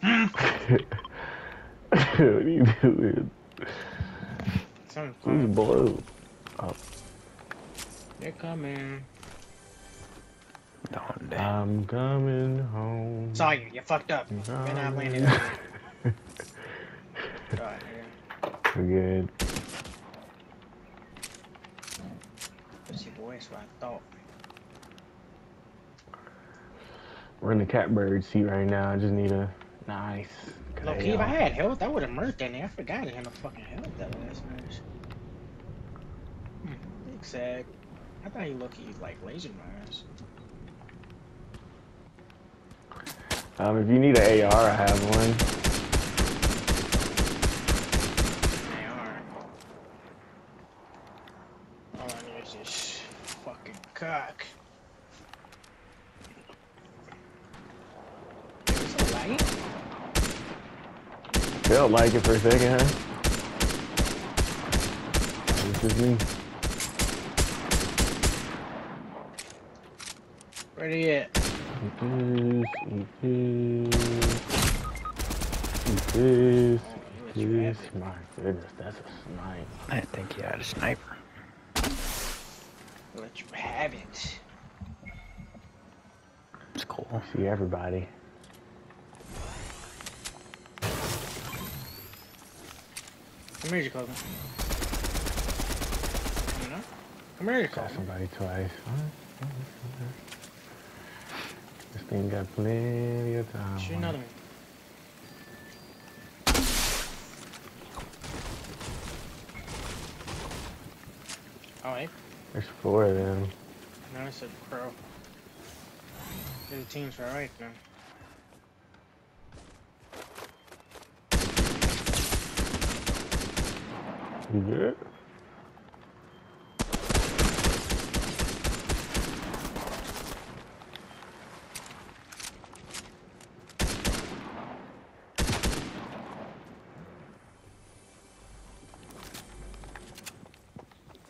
what are you doing? Something's Who's blue? They're coming. Donde? I'm coming home. Saw you. You fucked up. You're not landing. Yeah. We're good. Pussy boy, that's what I thought. We're in the catbird seat right now. I just need a nice. Look, good if I had health, I would have murked that nigga. I forgot I had no fucking health that last match. Hmm, big sad. I thought he looked he like laser my ass. Um, if you need an AR, I have one. They are. All I need is this fucking cock. Is it light? Felt like it for a second, huh? This is me. Where they at? Eat this, eat this, eat this, eat he was this. My goodness, that's a snipe. I think you had a sniper. Let you have it. It's cool. See everybody. Come here, Jacob. Come on. Come here, Shot Jacob. somebody twice. This thing got plenty of time. Shoot another one. Oh, hey. There's four of them. No, it's a pro. The team's right right now. You good?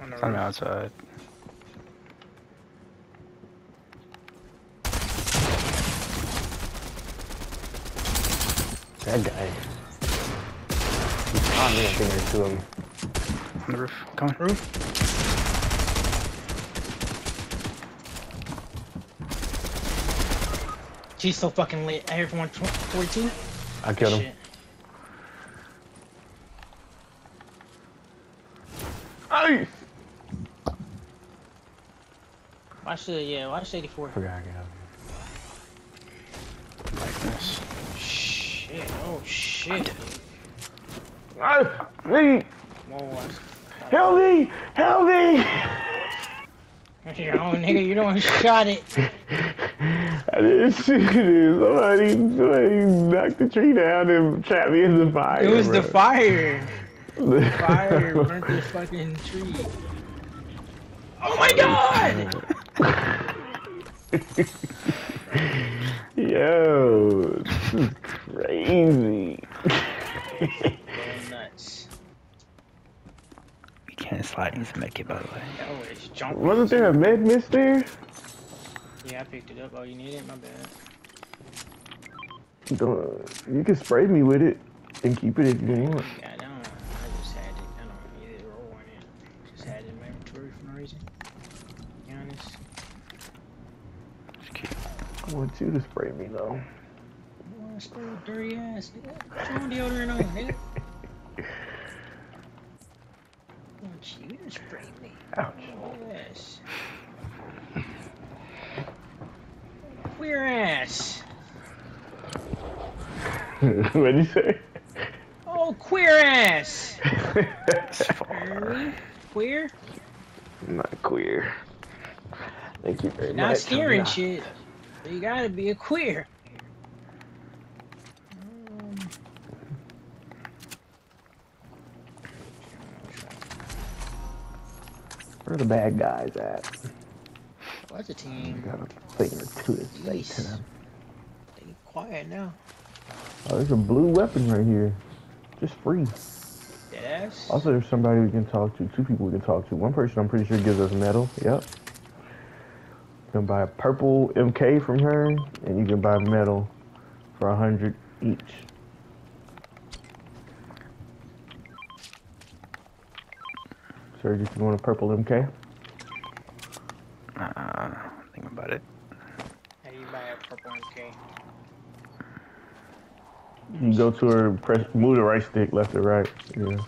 On the I'm outside. That guy. He shot me, I think there's two of them. On the roof. Come on. Roof. She's so fucking lit. I hear from 142. I killed him. Shit. Hey! Watch the, yeah, watch 84. Forgot I got him. Like this. Shit, oh shit. Ah, me! Help me! Help me! Your own nigga, you don't shot it. I didn't shoot it. Somebody, somebody knocked the tree down and trapped me in the fire. It was the fire. The Fire burnt the fucking tree. Oh my god! Yo, this is crazy. Going nuts. You can't slide into make it, by the way. That was jumping. Wasn't there a med mist there? Yeah, I picked it up. Oh, you need it? My bad. Don't- You can spray me with it and keep it if you want. Yeah, I don't. I just had it. I don't need it roll on it. Just had it in my inventory for no reason. To be honest. I want you to spray me though. You wanna spray your dirty ass, nigga? Put your own deodorant on, nigga. I want you to spray me. Ouch. Yes. Queer ass. What'd you say? Oh, queer ass. Really? Queer? I'm not queer. Thank you very Not much. steering I'm not. shit. So you gotta be a queer. Um, Where are the bad guys at? What's a I team? got a thing or two to say to them. They quiet now. Oh, there's a blue weapon right here. Just free. Dead ass? Also, there's somebody we can talk to. Two people we can talk to. One person I'm pretty sure gives us metal. Yep. You can buy a purple MK from her, and you can buy metal for a hundred. each. Serge, if you want a purple MK, Uh, think about it. How do you buy a purple MK? You go to her, press, move the right stick, left or right. Yeah.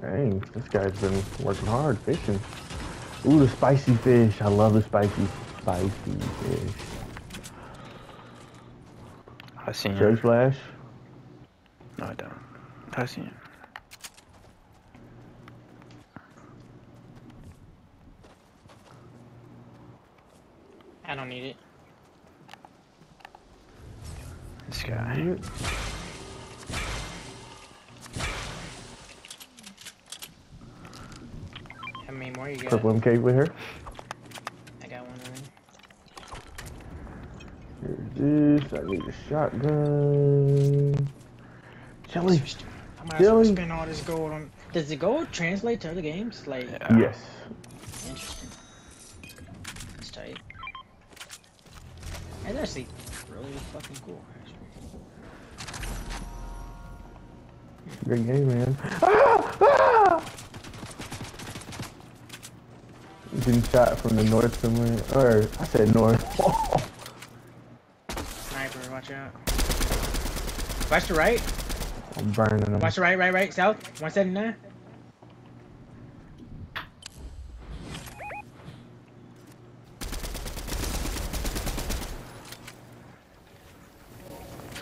Dang, this guy's been working hard fishing. Ooh, the spicy fish. I love the spicy, spicy fish. I seen you. flash. No, I don't. I seen you. I don't need it. This guy. How many more you got? Purple MK with her. I got one of them. Here's this. I need a shotgun. Jelly. I might as well Really? spend all this gold on. Does the gold translate to other games? Like. Yes. interesting. That's tight. That's actually Great game, man. Ah! Ah! Getting shot from the north somewhere. Or, I said north. Sniper, watch out. Watch the right. I'm burning them. Watch the right, right, right. South. 179.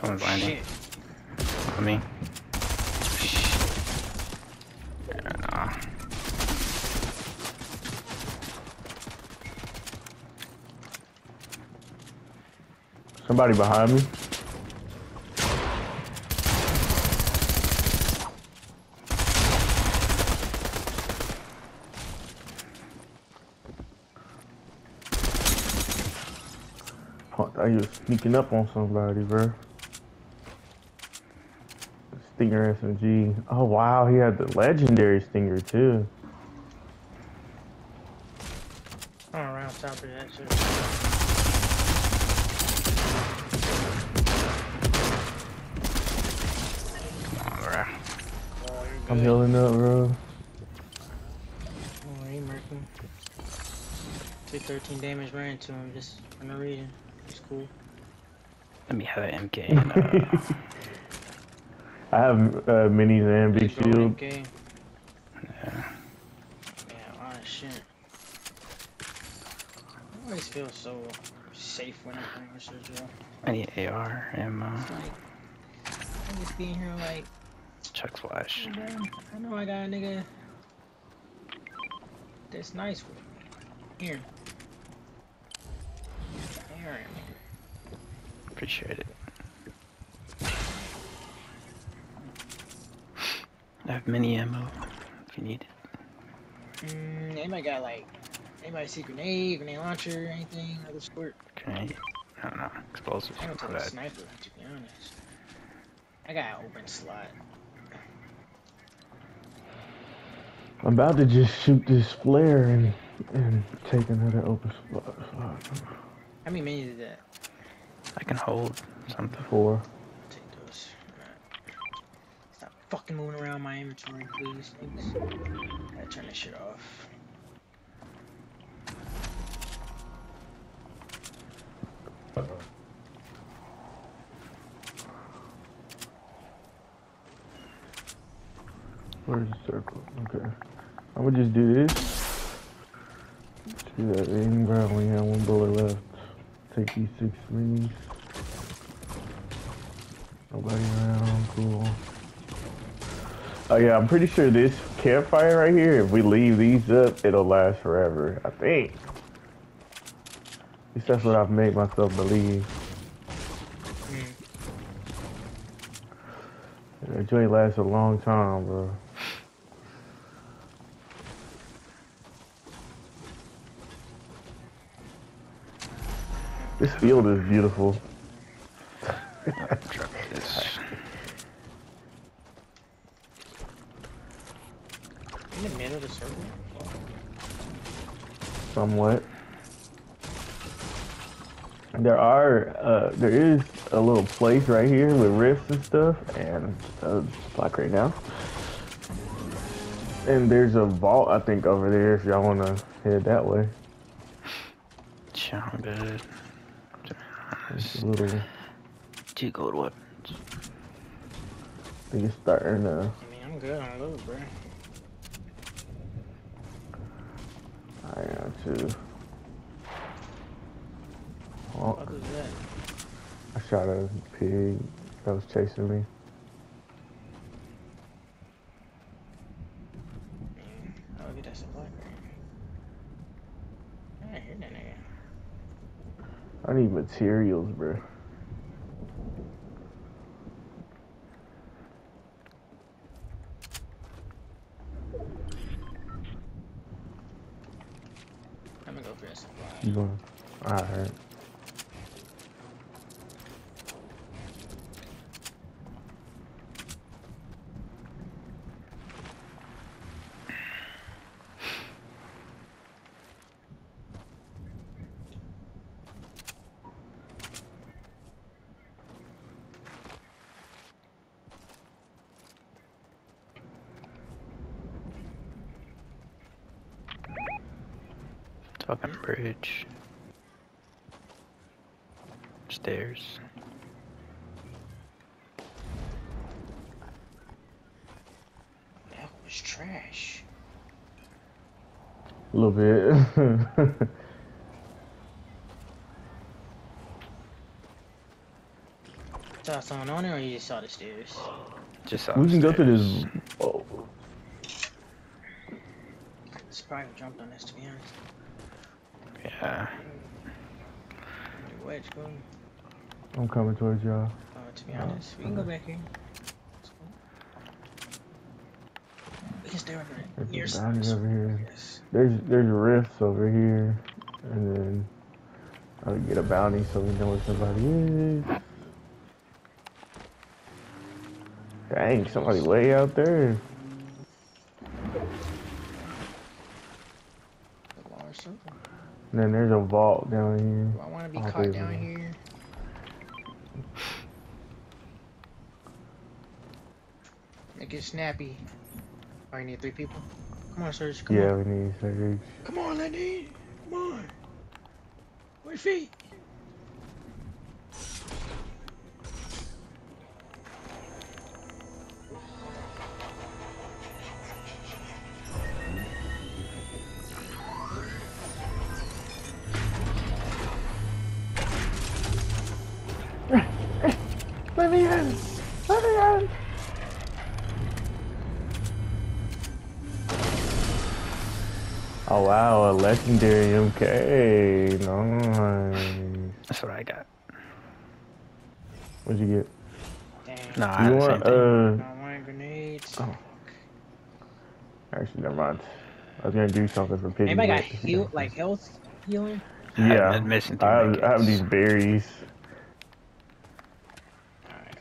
Someone's landing. Shit. On me. Somebody behind me. I was sneaking up on somebody, bro. Stinger SMG. Oh wow, he had the legendary Stinger too. Around top of that. Come on, bro. Oh, you're I'm good. healing up, bro. Oh, he murking. Took 13 damage ran into him just for no reason. It's cool. Let me have an MK. And, uh, I have uh, minis and big Big shield. MK. yeah. Yeah, a lot of shit. I always feel so safe when I'm playing with Sergio. I need AR, ammo, It's like, I'm just being here like, chuck flash. I know I got a nigga that's nice with me. Here. Here. Appreciate it. I have mini ammo if you need it. Mm, anybody got like, anybody see grenade, grenade launcher, anything of the sort? Grenade. I don't know. Explosives. I don't take a sniper, to be honest. I got an open slot. I'm about to just shoot this flare and and take another open spot. spot. How many minis is that? I can hold something. Four. Take those. Alright. Stop fucking moving around my inventory, please. Thanks. Gotta turn this shit off. Where's the circle? Okay. I'm gonna just do this. See that ring, bro. We have one bullet left. Take these six rings. Nobody around. Cool. Oh yeah, I'm pretty sure this campfire right here, if we leave these up, it'll last forever. I think. At least that's what I've made myself believe. Mm. That joint lasts a long time, bro. This field is beautiful. Drop this. In the middle of the circle? Somewhat. There are, uh, there is a little place right here with rifts and stuff, and uh, like right now. And there's a vault, I think, over there if y'all want to head that way. Sound good. It's little, Two gold weapons. I think it's starting to, I mean, I'm good on loot, bro. I am too. Oh, What is that? I shot a pig that was chasing me. Man, oh, get that supply crate. I hear that nigga. I need materials, bro. I'm gonna go for that supply. You going? Alright. Fucking bridge. Stairs. That was trash. A little bit. Saw someone on it, or you just saw the stairs? Just we can go through this. Oh, It's probably jumped on this, to be honest. Yeah. Wedge, go. I'm coming towards y'all. Uh, to be honest, we can go back here. Let's go. We can stay over There's near a over here. Yes. There's there's rifts over here, and then I would get a bounty so we know where somebody is. Dang, somebody way out there. The large circle. And then there's a vault down here. Do I want to be I'll caught down here? Make it snappy. Oh, need three people? Come on, Serge. Come Yeah, on. we need Serge. Come on, Lenny. Come on. Where your feet? Let me in! Let me in! Oh wow, a legendary MK. Nice. That's what I got. What'd you get? Dang. No, I You had the same want thing. uh I want grenades. Oh. actually never mind. I was gonna do something for pity. Anybody got heal, like health healing? Yeah. I'm I have, I have these berries.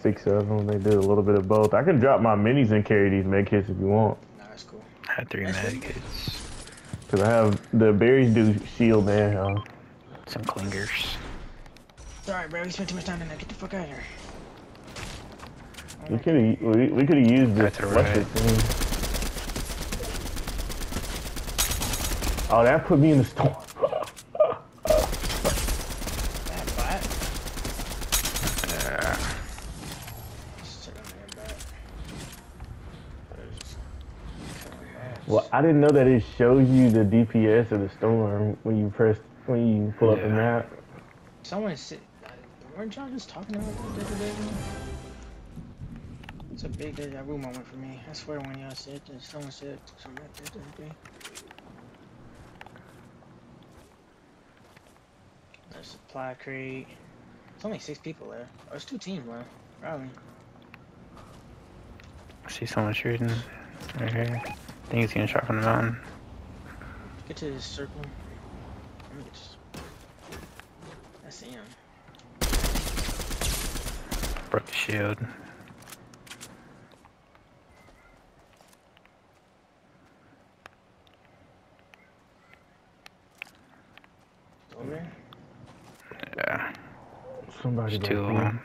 Alright, Six of them. They do a little bit of both. I can drop my minis and carry these med kits if you want. nah, that's cool. I had three That's it. medkits. Cause I have the berries do shield there, health. Uh, Some clingers. Alright, bro, we spent too much time in there. Get the fuck out of here. We could have we, we could have used this That's alright. thing. Oh, that put me in the storm. That bot. Yeah. Let's check on that bot. There's- well, I didn't know that it shows you the DPS of the storm when you press when you pull up the map. Someone said, uh, weren't y'all just talking about that the other day? It's a big deja vu moment for me. I swear when y'all said that, someone said something like that the other day. There's supply crate. It's only six people there. Oh, it's two teams left. Probably. I see someone shooting right here. I think he's getting shot from the mountain. Get to this circle. Let me get this. I see him. Broke the shield. Over. Yeah. somebody There's back two of them.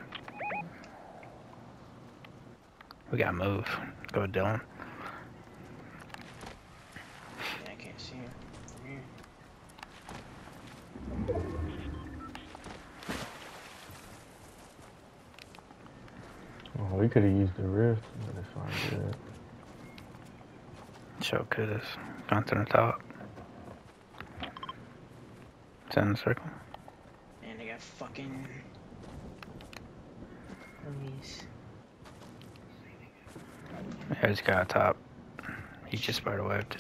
We gotta move. Go Dylan. Yeah, I can't see him from here. Oh, we could have used the rift, but it's fine. Good. Show could have gone to the top. It's in the circle. And they got fucking. Enemies. Yeah, he's got a top. He just spider webbed.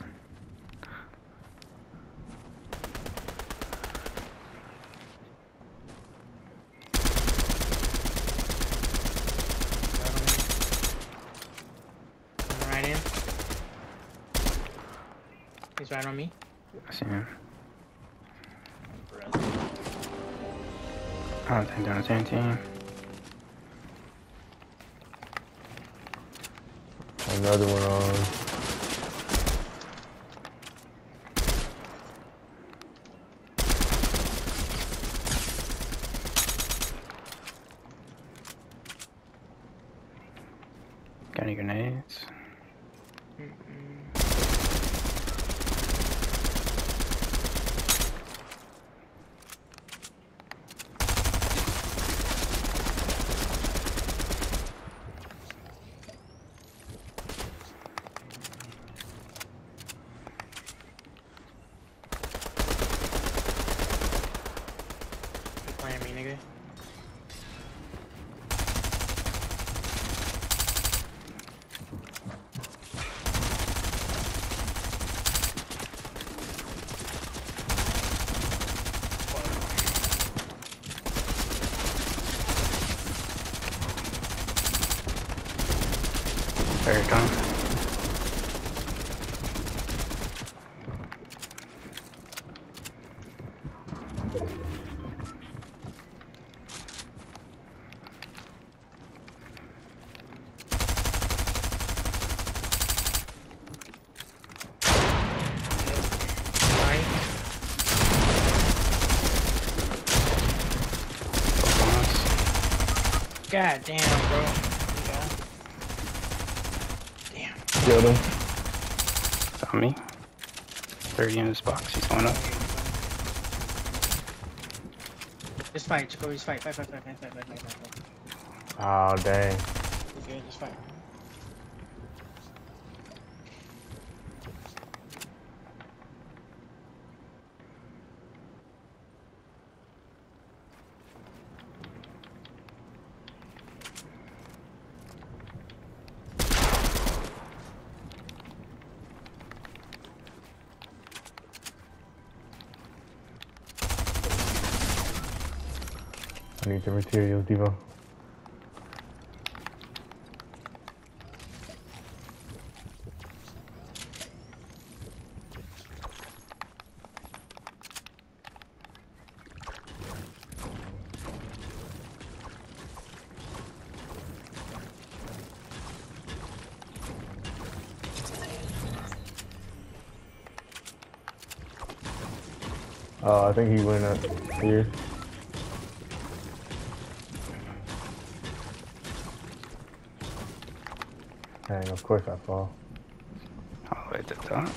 Right on me. I see him. Oh, 10 down to 17. Another one on. mi, nigga? God damn, bro. Damn. Killed him. It's me. 30 in this box. He's going up. Just fight, Jacoby, just fight, fight, fight, fight, fight, fight, fight, fight, fight, fight. Oh, dang. You good? Just fight. I need the materials, Devo. Oh, uh, I think he went up here. Dang, of course I fall. All the way to the top.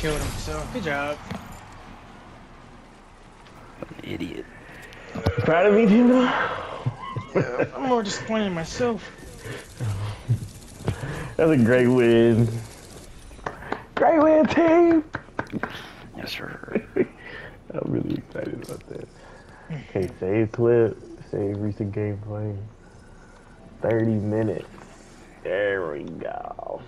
Killed him, so good job. idiot. Proud of me, Jimbo? I'm more disappointed in myself. That's a great win. Great win, team! Yes, sir. I'm really excited about that. Okay, save clip, save recent gameplay. 30 minutes. There we go.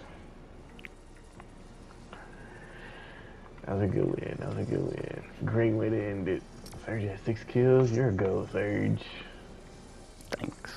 That was a good win. That was a good win. Great way to end it. Serge had six kills. You're a go, Serge. Thanks.